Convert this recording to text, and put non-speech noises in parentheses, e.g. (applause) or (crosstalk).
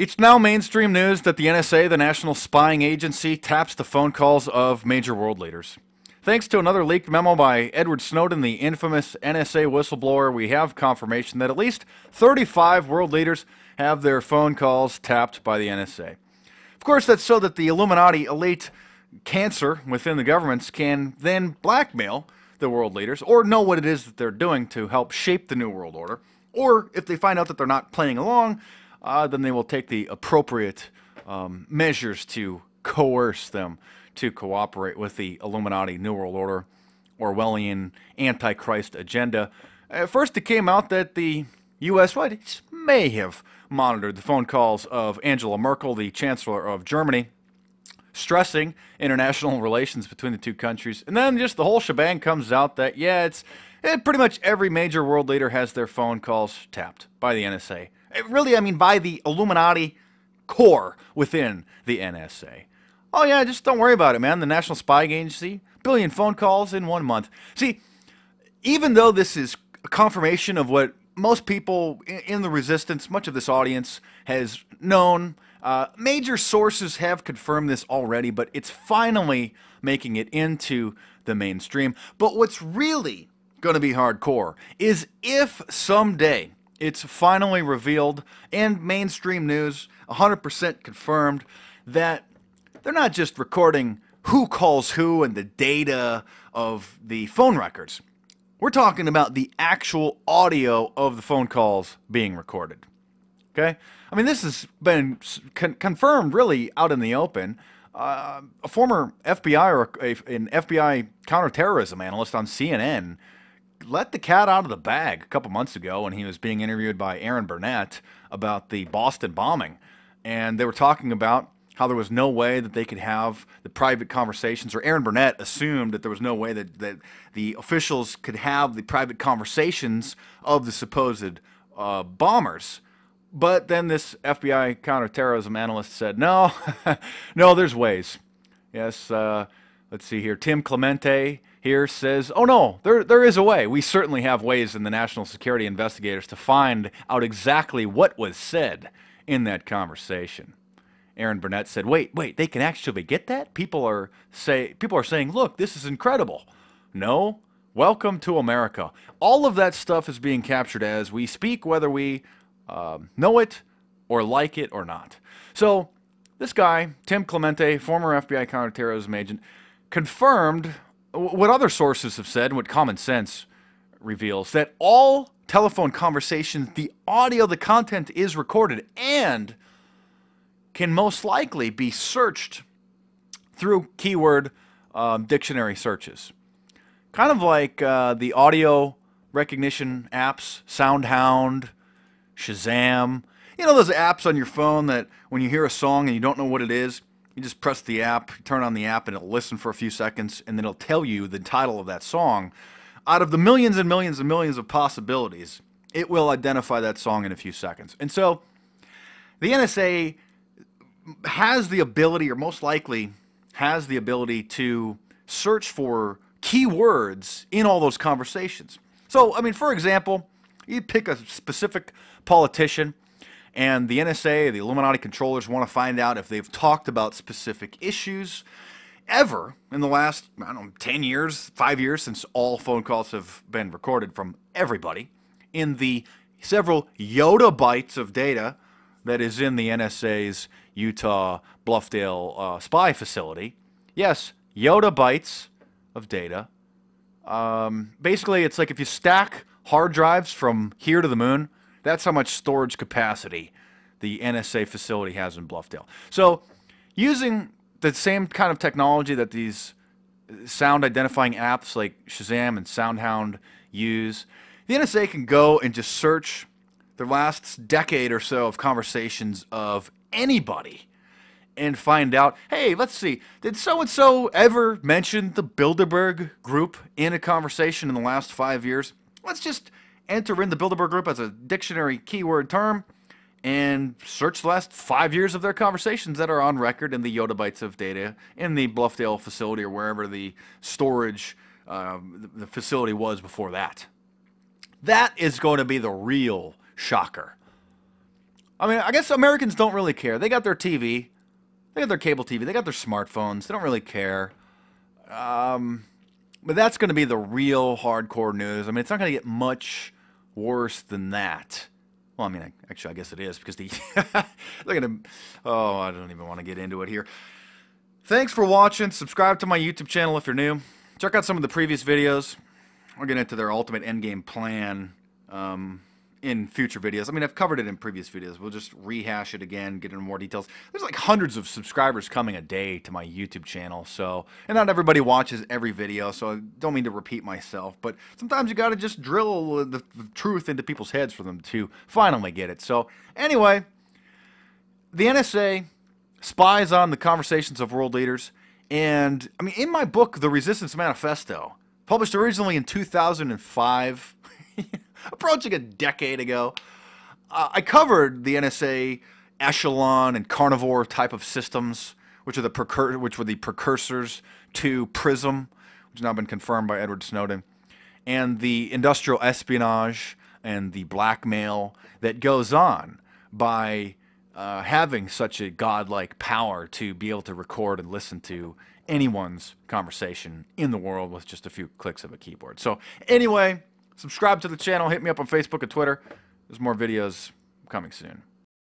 It's now mainstream news that the NSA, the National Spying Agency, taps the phone calls of major world leaders. Thanks to another leaked memo by Edward Snowden, the infamous NSA whistleblower, we have confirmation that at least 35 world leaders have their phone calls tapped by the NSA. Of course, that's so that the Illuminati elite cancer within the governments can then blackmail the world leaders or know what it is that they're doing to help shape the New World Order. Or if they find out that they're not playing along, uh, then they will take the appropriate um, measures to coerce them to cooperate with the Illuminati New World Order Orwellian Antichrist agenda. At first, it came out that the U.S. White may have monitored the phone calls of Angela Merkel, the Chancellor of Germany, stressing international relations between the two countries. And then just the whole shebang comes out that, yeah, it's it, pretty much every major world leader has their phone calls tapped by the NSA. It really, I mean, by the Illuminati core within the NSA. Oh, yeah, just don't worry about it, man. The National Spying Agency, billion phone calls in one month. See, even though this is a confirmation of what most people in the resistance, much of this audience has known, uh, major sources have confirmed this already, but it's finally making it into the mainstream. But what's really going to be hardcore is if someday it's finally revealed in mainstream news, 100% confirmed, that they're not just recording who calls who and the data of the phone records. We're talking about the actual audio of the phone calls being recorded. Okay? I mean, this has been con- confirmed really out in the open. Uh, a former FBI or a, an FBI counterterrorism analyst on CNN let the cat out of the bag a couple months ago when he was being interviewed by Erin Burnett about the Boston bombing. And they were talking about how there was no way that they could have the private conversations, or Erin Burnett assumed that there was no way that, that the officials could have the private conversations of the supposed uh, bombers. But then this FBI counterterrorism analyst said, no, (laughs) no, there's ways. Yes, uh, let's see here. Tim Clemente here says, oh no, there, there is a way. We certainly have ways in the national security investigators to find out exactly what was said in that conversation. Erin Burnett said, "Wait, wait, they can actually get that? People are say people are saying, "Look, this is incredible." No. Welcome to America. All of that stuff is being captured as we speak whether we uh, know it or like it or not. So, this guy, Tim Clemente, former FBI counterterrorism agent, confirmed what other sources have said and what common sense reveals that all telephone conversations, the audio, the content is recorded and can most likely be searched through keyword um, dictionary searches. Kind of like uh, the audio recognition apps, SoundHound, Shazam. You know those apps on your phone that when you hear a song and you don't know what it is, you just press the app, turn on the app, and it'll listen for a few seconds, and then it'll tell you the title of that song. Out of the millions and millions and millions of possibilities, it will identify that song in a few seconds. And so the NSA has the ability, or most likely has the ability, to search for keywords in all those conversations. So, I mean, for example, you pick a specific politician, and the NSA, the Illuminati controllers, want to find out if they've talked about specific issues ever in the last, I don't know, 10 years, five years since all phone calls have been recorded from everybody in the several yotta bytes of data that is in the NSA's Utah Bluffdale uh, spy facility. Yes, yotta bytes of data. Um, basically, it's like if you stack hard drives from here to the moon, that's how much storage capacity the NSA facility has in Bluffdale. So, using the same kind of technology that these uh, sound identifying apps like Shazam and SoundHound use, the NSA can go and just search the last decade or so of conversations of anybody and find out, hey, let's see, did so and so ever mention the Bilderberg group in a conversation in the last five years? Let's just enter in the Bilderberg group as a dictionary keyword term and search the last five years of their conversations that are on record in the yotta bytes of data in the Bluffdale facility or wherever the storage uh, the facility was before that. That is going to be the real shocker. I mean, I guess Americans don't really care. They got their TV, they got their cable TV, they got their smartphones. They don't really care. Um, but that's going to be the real hardcore news. I mean, it's not going to get much worse than that. Well, I mean, actually, I guess it is because the (laughs) they're going to. Oh, I don't even want to get into it here. Thanks for watching. Subscribe to my YouTube channel if you're new. Check out some of the previous videos. We're getting into their ultimate endgame plan. Um, in future videos. I mean, I've covered it in previous videos. We'll just rehash it again, get into more details. There's like hundreds of subscribers coming a day to my YouTube channel, so and not everybody watches every video, so I don't mean to repeat myself, but sometimes you got to just drill the, the, truth into people's heads for them to finally get it. So anyway, the NSA spies on the conversations of world leaders, and I mean, in my book, The Resistance Manifesto, published originally in 2005. (laughs) approaching a decade ago. Uh, I covered the NSA echelon and carnivore type of systems, which are the which were the precursors to PRISM, which has now been confirmed by Edward Snowden, and the industrial espionage and the blackmail that goes on by uh, having such a godlike power to be able to record and listen to anyone's conversation in the world with just a few clicks of a keyboard. So anyway, Subscribe to the channel. Hit me up on Facebook and Twitter. There's more videos coming soon.